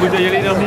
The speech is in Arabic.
vous allez aller dans